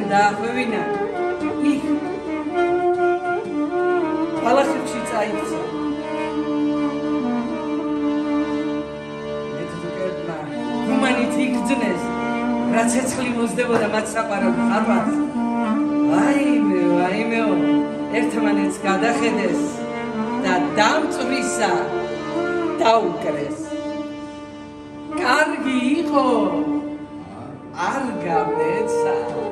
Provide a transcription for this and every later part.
შენ დაახვევინა იქ. ბალახებში წაიქცა. უმანით იგძნეს რა ცეცხლი მოსდებოდა მათ საყარად ხარვას ვაიმე ვაიმეო ერთმანეთს გადახედეს და დამწვისა დაუკრეს. კარგი იყო. არ გამეცა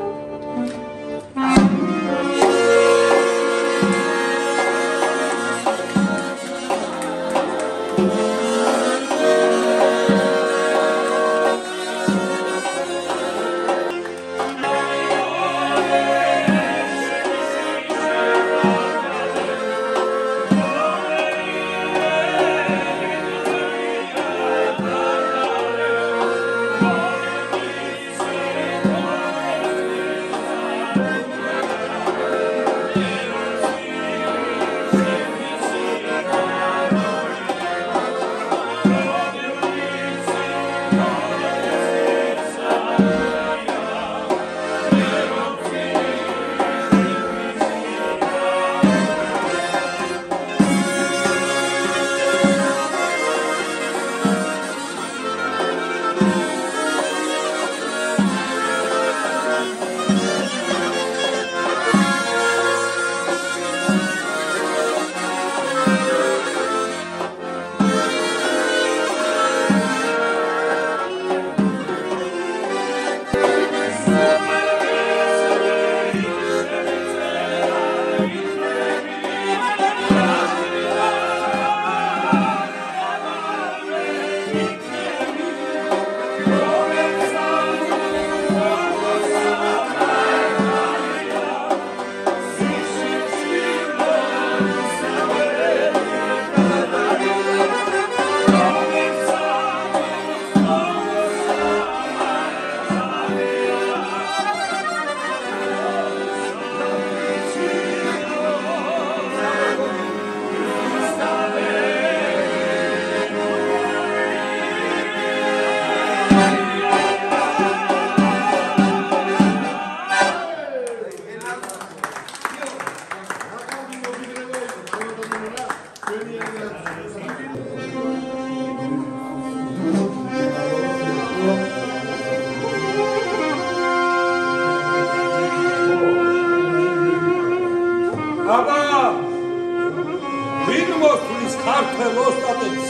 ქართველ ოსტატებს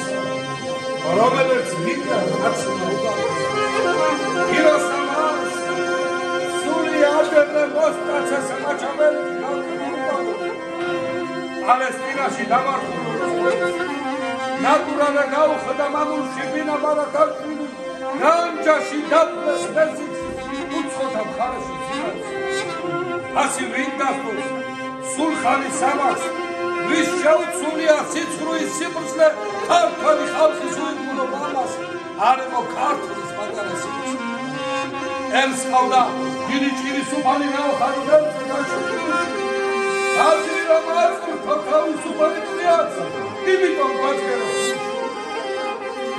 რომელებს მიგდა კაცმა უკავეს პიროსამალს სული აჯებე მოსტაცეს მაჩამელი ქალქმა უკავეს პალესტინაში დამარხულობს ნატურალა გაუხდა მამულში ბინა ბარაკაშვილი ნანჯაში დაფლეს ბეზიკში უცხოთა მხარეში. ასი ვინ დასდოს სულ ხალი სამარს ვის შეუცულია სიცხრუის სიბრძნე ქართული ხალხის უიმუნობა ამას არ იყო ქართლის პატარა სიბრძნე ემსხავდა დიდი ჭირის უფალი რაოხარიდან გაჩუქილში აზი რომ აწრთა თავისუფალი კლიაც იმიტომ გაჩქერა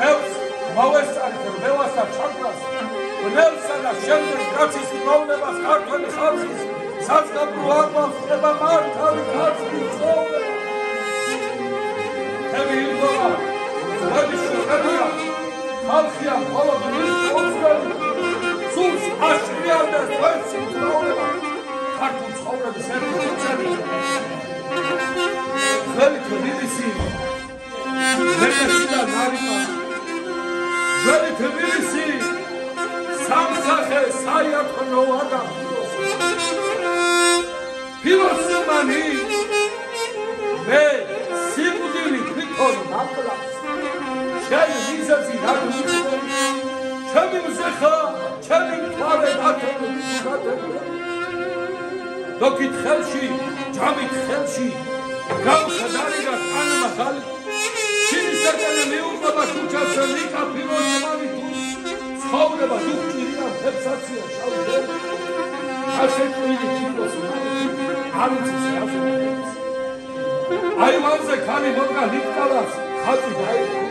მეც მოვესწარით მევასა ჩაკრას მნელსა და შემდეგ კაცის მოვლებას ქართული ხალხის საზღაპრო აღმავს ხდება მართალი ქართლის ცხოვრება თემი იმგოა ვადი შეხებია ხალხია მხოლოდ მის ოცნები სულს აშრიალდა ზღვეს ცხოვრება ქართულ ცხოვრების ერთ-ერთი წევრი ძველი თბილისი ზერდესიდან ნარიმა ძველი თბილისი სამსახე საიათნო ადამი ფილოსოფანი მე ორი ნაკლავს შენ მიზეზი რა გიხსენი ჩემი მზეხა ჩემი მწვავე დათელი დოკით ხელში ჯამით ხელში გამხედარია კანი მაღალი შენი სატანე მეუყვება ქუჩას ლიკაფი მოიმავი თუ ცხოვრება დუხჭირია თებსაცია შავი აშეკული ჩიკოს არ იცის რა ზოგადად აი მანზე ხალი მოდგა ლიფტალას ხატი დაიწყო.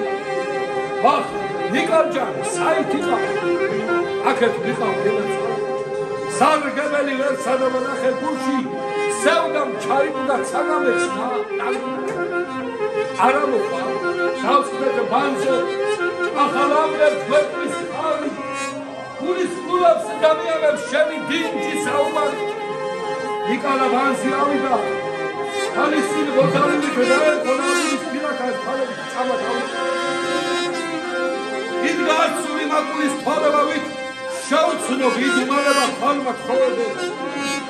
ვახ ნიკალჯან საითიყა აქეთ ვიყავ გელეც სარგებელი ვერ სადამანახე გულში სევდამ ჩაიბუდა საგამეცნა არა მოყვა შავსმეთ ბანზე ახალამდე ქვეყნის ხალი გულის კულებს გამიაღებს შენი დინჯი საუბარი. იკალა ბანზი ავიდა. ალისილი ბოთალები და კონალის პირაკას ხალები წამათავდა იდგაცული მაკულის თვალებავით შავცნო ვიდუმალება ხალმა ხოლმე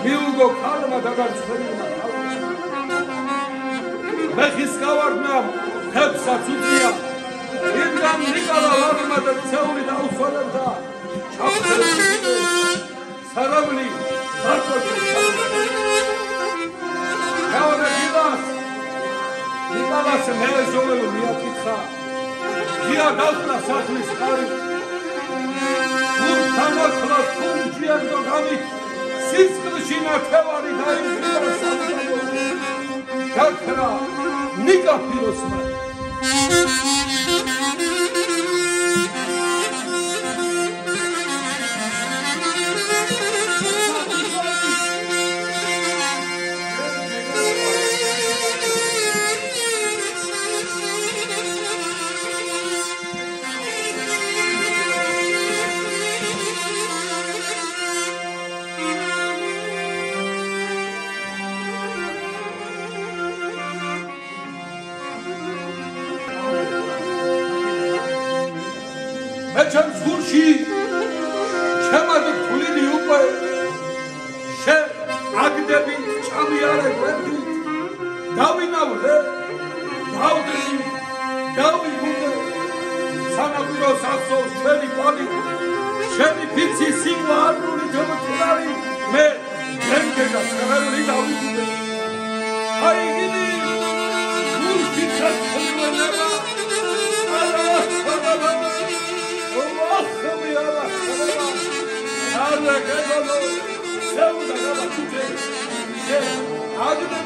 მიუგო ხალმა დაგარცხენილა მეხის გავარდნა თებსაც უწია იმგან ნიკალა ლარმა და ცეული დაუსვალებდა ჩაფხერებული სარავლი ხარკოთი ნიკალას მეზოლევ მიაკითხა. გია დახლა სახლის ხარი. სამართლა თუნჯიან და გამი სისხლში ნათევარი დაიწყდა სამყარო გაქრა ნიკა ჩემს გულში ჩემად ფულინი უკვე შე აგდები ჩამიარე გვერდი დავინავლე დავდრი დავიგუნდე სანაპირო სასოს ჩვენი ყვალი შენი ფიცი სიმა არნული თემოთლარი მე გენგეჟა შეველი დავიგუნდე აი გიდი გულში ჩაცხლმენება Yavrum, sen burada kaba çıkın. Sen, ağacı da